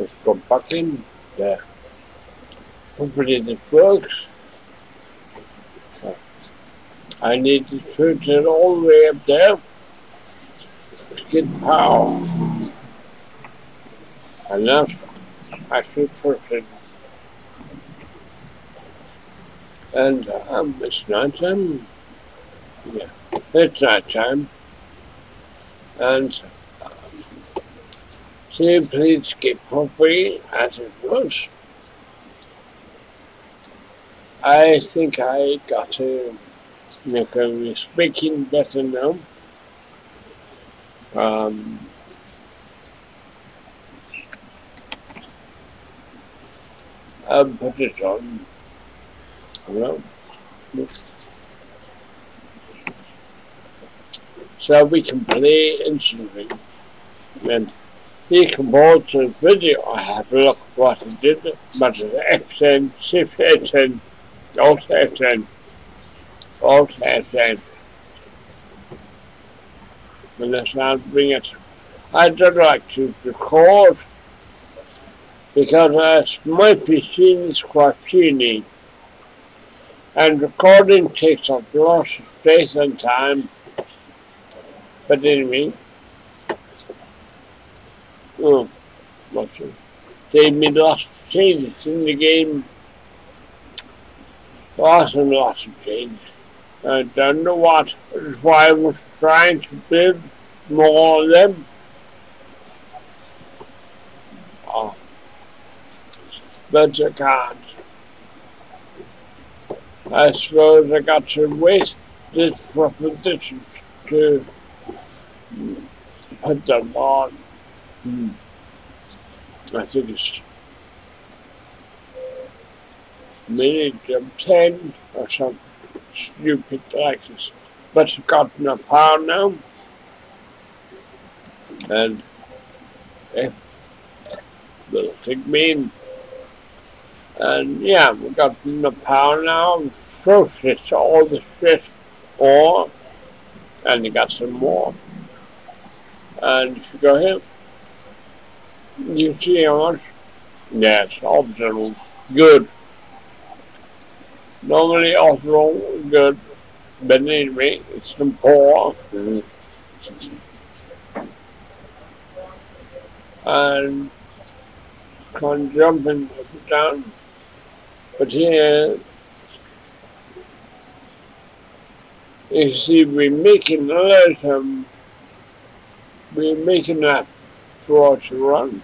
Just go back in there. Hopefully this works. I need to turn it all the way up there to get power. And that's actually perfect. And um, it's night time. Yeah, it's night time. And um, please get properly as it was. I think I got to make a speaking better now. Um, I'll put it on. Well, so we can play instantly. And he watch the video. I have a look what he did. But it's F10, Shift F10, Alt F10, Alt F10. And I bring it. I don't like to record because uh, my PC is quite puny and recording takes up lots of space and time. But anyway, oh, it? They made lots of changes in the game. Lots and lots of changes. I don't know what. That's why I was trying to build more of them. Oh. But I can't. I suppose I got to wait this proposition to put them on. Hmm. I think it's minute of 10 or something stupid like this. But it's got enough power now. And if will take me in. And yeah, we got enough power now. Process all the shit or and you got some more. And if you go here, you see how much? Yes, optional. Good. Normally optional, good. But anyway, it's some poor. And can't jump and down. But here, you see, we're making a lot of, we're making that for us to run.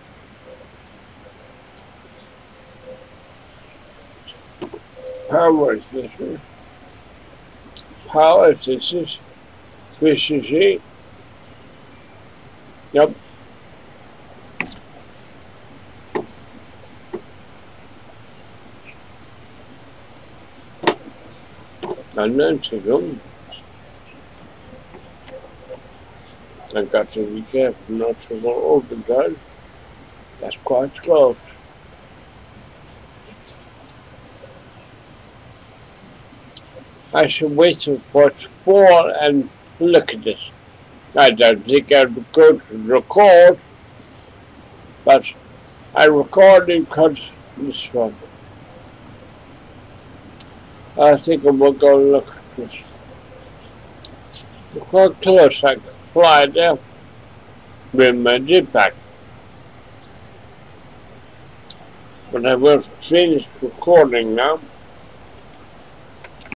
Power this. Power is it. Yep. Unknown to them. I got to be careful not to go overdrive. That's quite close. I should wait to fall and look at this. I don't think I'd go to record, but I recorded because this one. I think I will go look at this. Look how close I can there with my jetpack. But I will finish recording now.